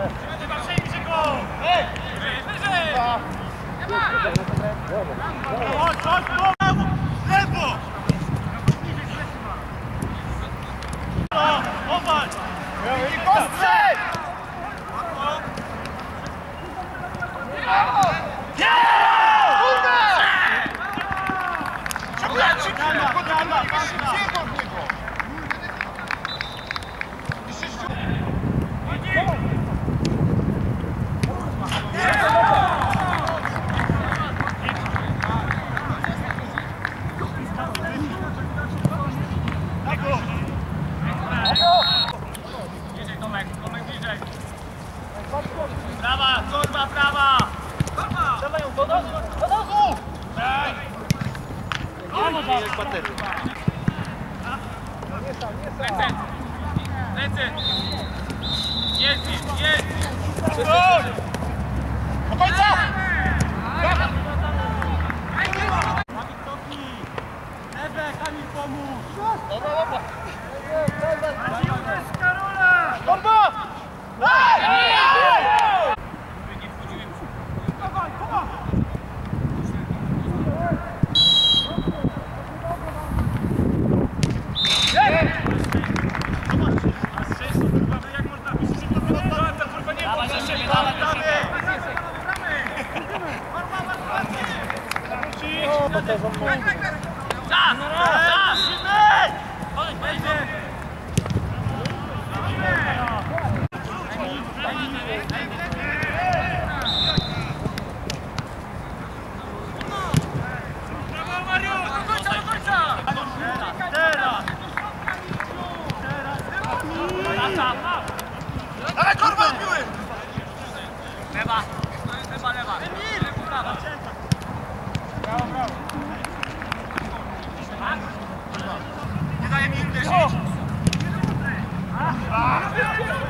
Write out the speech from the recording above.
Ostrzel! swoich baterii. Lecę! Lecę! Jedź, jedź! Do końca! Kamil cofnij! Ebe, Kamil pomóż! Dobra, dobra! Czas! Czas! Czas! Chodź, pojedziemy! Ah!